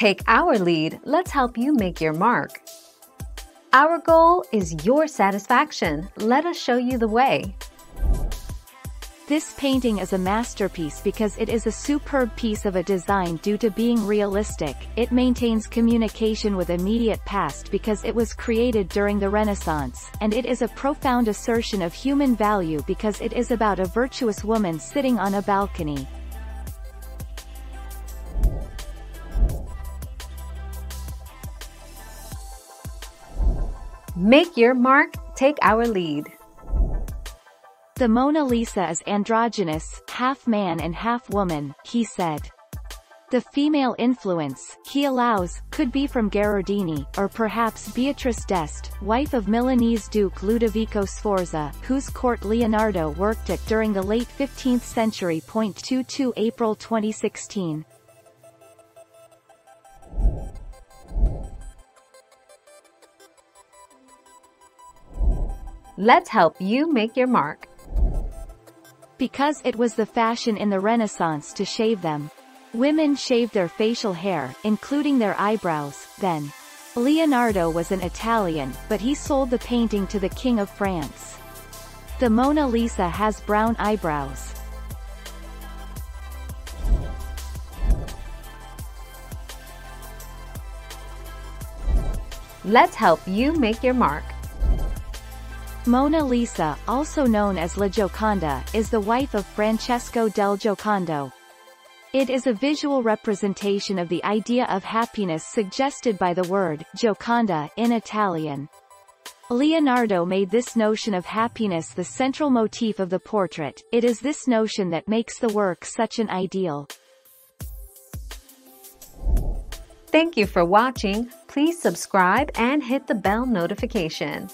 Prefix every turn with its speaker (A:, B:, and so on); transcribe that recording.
A: Take our lead, let's help you make your mark. Our goal is your satisfaction. Let us show you the way.
B: This painting is a masterpiece because it is a superb piece of a design due to being realistic. It maintains communication with immediate past because it was created during the Renaissance, and it is a profound assertion of human value because it is about a virtuous woman sitting on a balcony.
A: Make your mark, take our lead.
B: The Mona Lisa is androgynous, half man and half woman, he said. The female influence, he allows, could be from Gherardini, or perhaps Beatrice d'Este, wife of Milanese Duke Ludovico Sforza, whose court Leonardo worked at during the late 15th century. 22 April 2016.
A: Let's help you make your mark.
B: Because it was the fashion in the Renaissance to shave them. Women shaved their facial hair, including their eyebrows, then. Leonardo was an Italian, but he sold the painting to the King of France. The Mona Lisa has brown eyebrows.
A: Let's help you make your mark.
B: Mona Lisa, also known as La Gioconda, is the wife of Francesco del Giocondo. It is a visual representation of the idea of happiness suggested by the word Gioconda in Italian. Leonardo made this notion of happiness the central motif of the portrait. It is this notion that makes the work such an ideal.
A: Thank you for watching. Please subscribe and hit the bell notification.